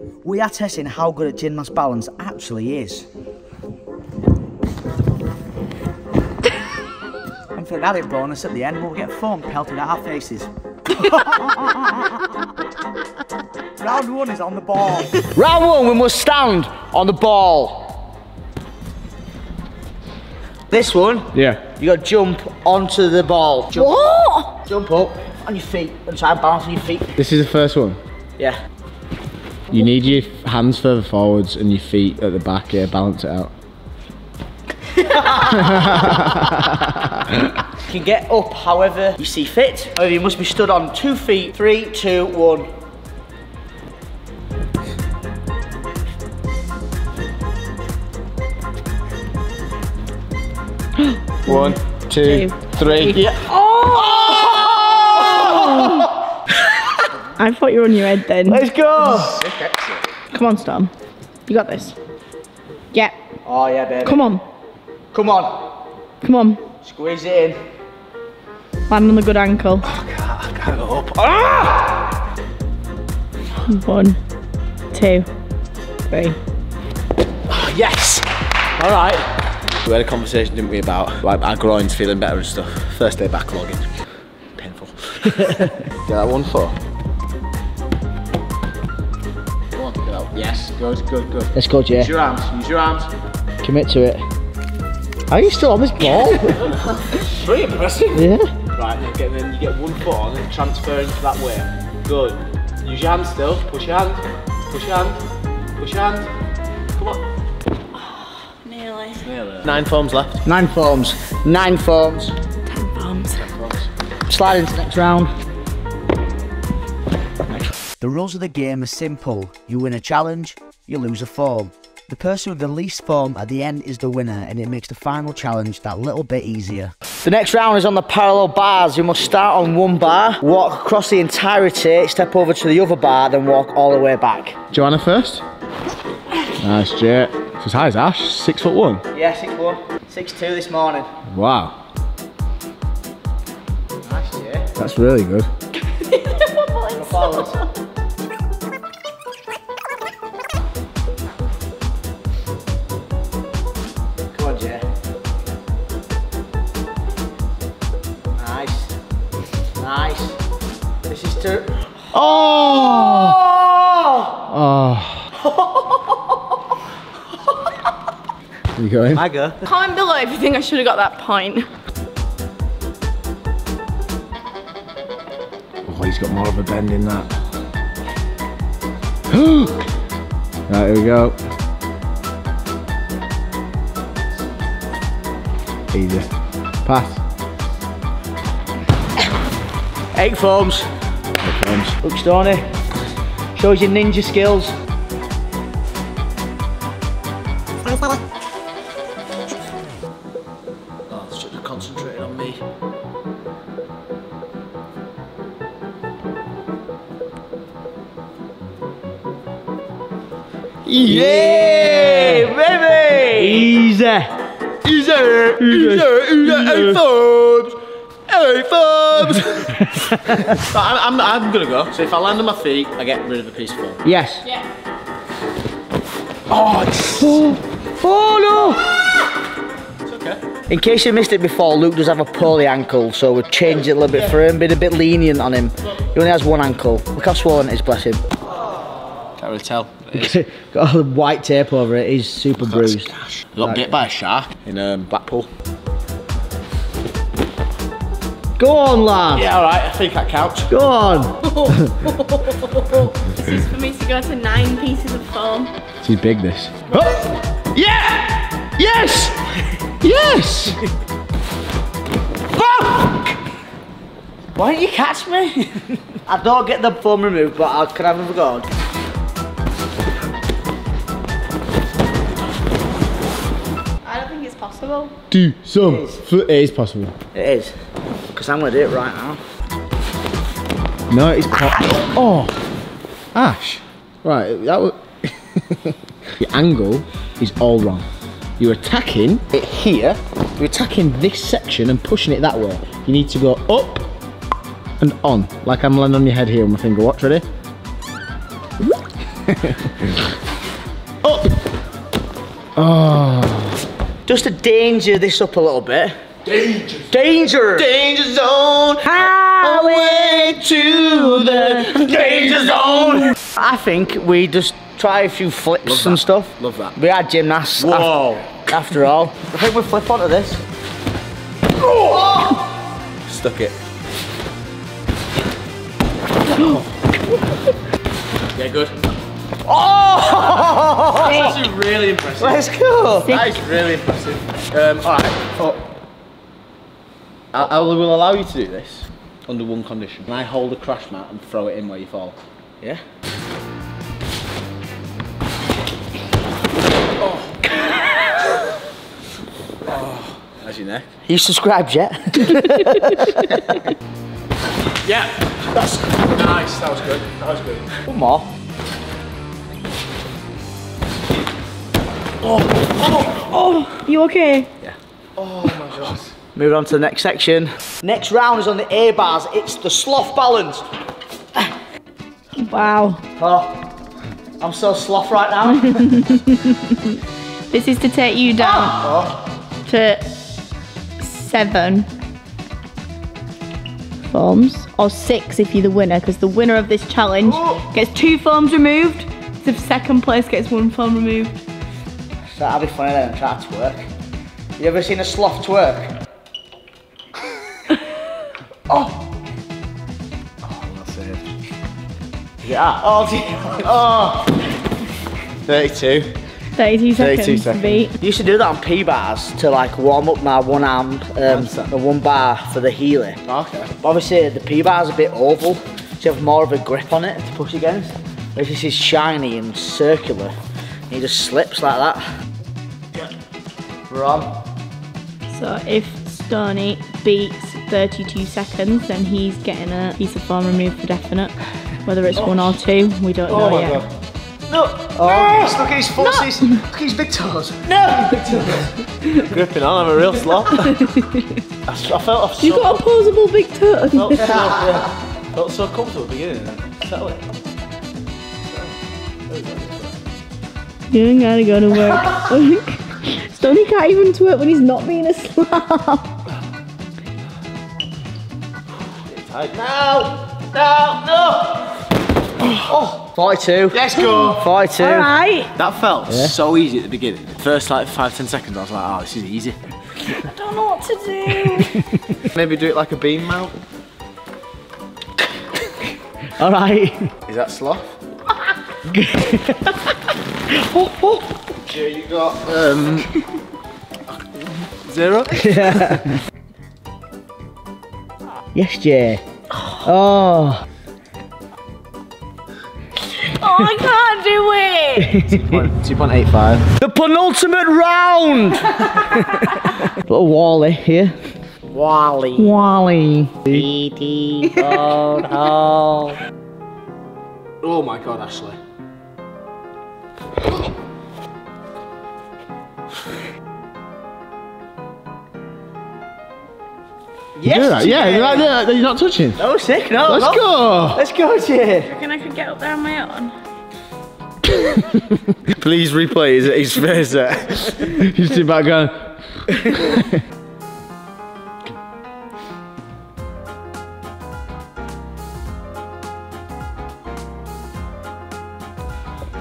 We are testing how good at gymnasts balance actually is. and for an added bonus at the end, we'll get foam pelted at our faces. Round one is on the ball. Round one, we must stand on the ball. This one, Yeah. you got to jump onto the ball. Jump, What? jump up on your feet and try and balance on your feet. This is the first one. Yeah. You need your hands further forwards and your feet at the back. here, balance it out. You can get up however you see fit. However, you must be stood on two feet. Three, two, one. One, two, Two, three. three. Yeah. Oh! I thought you were on your head then. Let's go. Come on, Storm. You got this. Yeah. Oh yeah, baby. Come on. Come on. Come on. Squeeze it in. Land on the good ankle. I can't go up. Ah! One, two, three. Yes. All right. We had a conversation, didn't we, about like our groins feeling better and stuff. First day backlogging. Painful. Get that one for. Go on, get. Yes, good, good, good. Let's go, Jay. Use your arms, use your arms. Commit to it. Are you still on this ball? Pretty impressive. yeah. Right, then, get, then you get one foot on and transfer into that way. Good. Use your hand still. Push your hand. Push your hand. Push your hand. Come on. Nearly. Nine foams left. Nine foams. Nine foams. Ten bombs. Slide into the next round. The rules of the game are simple. You win a challenge, you lose a foam. The person with the least foam at the end is the winner and it makes the final challenge that little bit easier. The next round is on the parallel bars. You must start on one bar, walk across the entirety, step over to the other bar, then walk all the way back. Joanna first. Nice, Jay. It's as high as Ash. Six foot one. Yeah, six one. Six two this morning. Wow. Nice, Jay. That's really good. This. Oh! Oh! Oh. you going? I go. Comment below if you think I should have got that point. Oh, he's got more of a bend in that. right, here we go. Easy. Pass. Eight foams. Eight foams. Look, Stoney. Shows your ninja skills. Oh, should have concentrated on me. Yeah, baby! Easy. Easy, easy, easy, eight foams. Eight foams. But I'm, I'm, I'm gonna go. So if I land on my feet, I get rid of the piece of foam. yes. Yeah. Oh, it's Oh no! It's okay. In case you missed it before, Luke does have a poorly ankle, so we've changed it a little bit for him, been a bit lenient on him. He only has one ankle. Look how swollen it is, bless him. Can't really tell. Got all the white tape over it, he's super bruised. Gosh. I got bit by a shark in um, Blackpool. Go on, lad! Yeah, alright, I think that counts. Go on! This is for me to go to nine pieces of foam. Too big, this. Oh! Yeah! Yes! Yes! Fuck! Why didn't you catch me? I don't get the foam removed, but I can have another go. I don't think it's possible. Do some. It is possible. It is. Because I'm going to do it right now. No, it's po- Oh! Ash. Right, that was. Your angle is all wrong. You're attacking it here. You're attacking this section and pushing it that way. You need to go up and on, like I'm landing on your head here with my finger. Watch, ready? Up! Oh. Just to danger this up a little bit. Danger. Danger. Danger zone. Highway to the danger zone. I think we just try a few flips and stuff. Love that. We are gymnasts. Whoa. After all, I think we flip onto this. Stuck it. yeah, good. Oh! That's actually really impressive. Let's go. That is really impressive. Um, alright. Oh. I, I will allow you to do this under one condition. Can I hold a crash mat and throw it in where you fall? Yeah. Oh. As your neck. You subscribed yet? Yeah. That's nice. That was good. That was good. One more. Oh, oh, oh. You okay? Yeah. Oh my god. Move on to the next section. Next round is on the A bars. It's the sloth balance. Wow. Oh, I'm so sloth right now. This is to take you down ah. oh. to seven forms, or six if you're the winner, because the winner of this challenge oh. gets two forms removed. The second place gets one form removed. so that'll be funny then. Try to twerk. You ever seen a sloth twerk? Oh Oh, that's it. Yeah. Oh, dear. oh. 32. 32 seconds, 32 to seconds. beat. Used to do that on P bars to like warm up my one arm, um, the one bar for the healing. Okay. But obviously the P bar's a bit oval, so you have more of a grip on it to push against. Whereas this is shiny and circular. And he just slips like that. We're on. So if Stoney beats 32 seconds, then he's getting a piece of form removed for definite. Whether it's oh. one or two, we don't Oh know yet. No! Oh, look at his footsies! Look at his big toes! No! Gripping on, I'm a real sloth. I, s- I felt, I You've got a opposable big toe. felt, so, yeah, felt so comfortable at the beginning. then Settle it. You ain't gotta go to work. Stoney can't even twerk when he's not being a slob. Tight. No! No! No! Oh, 42. Let's go. 42. Alright. That felt so easy at the beginning. First like five, ten seconds, I was like, oh, this is easy. I don't know what to do. Maybe do it like a beam mount. Alright. Is that sloth? yeah, you got um zero. Yes, Jay. Oh. oh. oh, I can't do it. Two point eight five. The penultimate round! Little Wally here. Wally. Wally. Oh my god, Ashley. Yes, Yeah, Jay. yeah, yeah, you're not touching. No, sick, no. Let's no. go. Let's go, Jay. Reckon I could get up there on my own? Please replay his, his face there. He's too back going.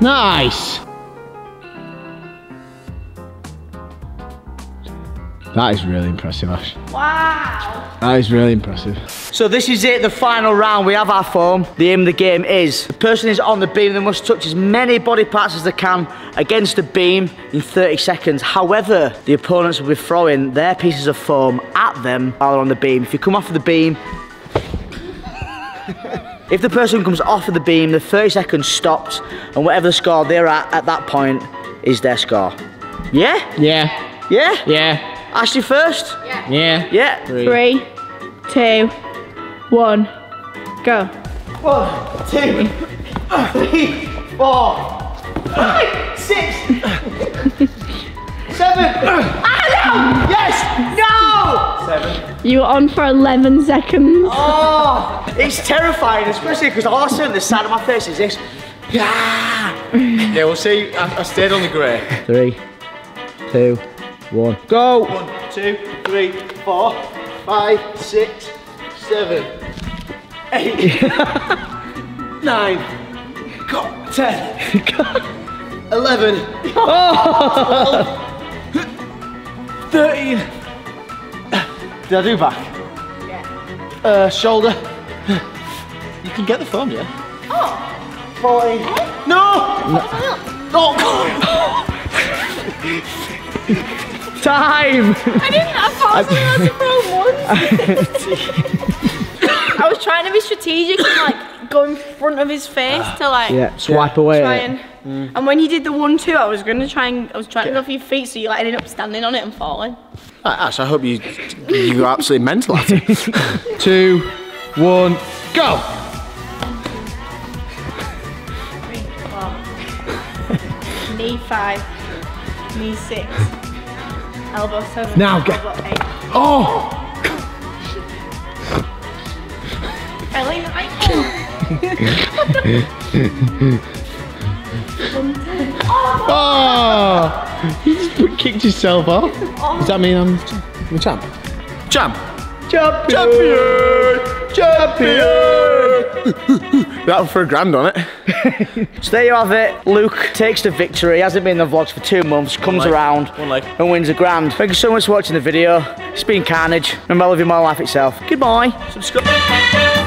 nice. That is really impressive, Ash. Wow. That is really impressive. So this is it, the final round. We have our foam. The aim of the game is the person is on the beam. They must touch as many body parts as they can against the beam in 30 seconds. However, the opponents will be throwing their pieces of foam at them while they're on the beam. If you come off of the beam, if the person comes off of the beam, the 30 seconds stops, and whatever the score they're at at that point is their score. Yeah? Yeah, Yeah? yeah, Ashley first? yeah. Yeah. yeah Three, two, one, go. One, two, three, four, five, six, seven. Ah, no! Yes! No! Seven. You were on for 11 seconds. Oh, it's terrifying, especially because all I see on the side of my face is this. Yeah. Yeah, we'll see. I, I stayed on the grey. Three, two, one, go! One, two, three, four, five, six, seven, eight, nine, go, ten, eleven, twelve, thirteen. Did I do back? Yeah. Uh, shoulder. You can get the phone, yeah. Oh. Fourteen. No. No. Time! I didn't. I thought I was to throw once. I was trying to be strategic and like go in front of his face to like Yeah, swipe away. try at it. and. And when you did the one two, I was gonna try and I was trying to go for your feet, so you like ended up standing on it and falling. Ash, I hope you you go absolutely mental at it. Two, one, go. Three, four. knee five, knee six, elbow seven. Now get- elbow eight. Oh, Belly nine. oh! You just kicked yourself off. Does that mean I'm the champ? Champ. Champion! Champion! That for a grand on it. So there you have it. Luke takes the victory. He hasn't been in the vlogs for two months. Comes leg. around One leg. and wins a grand. Thank you so much for watching the video. It's been carnage. Remember, I love you more than life itself. Goodbye. Subscribe.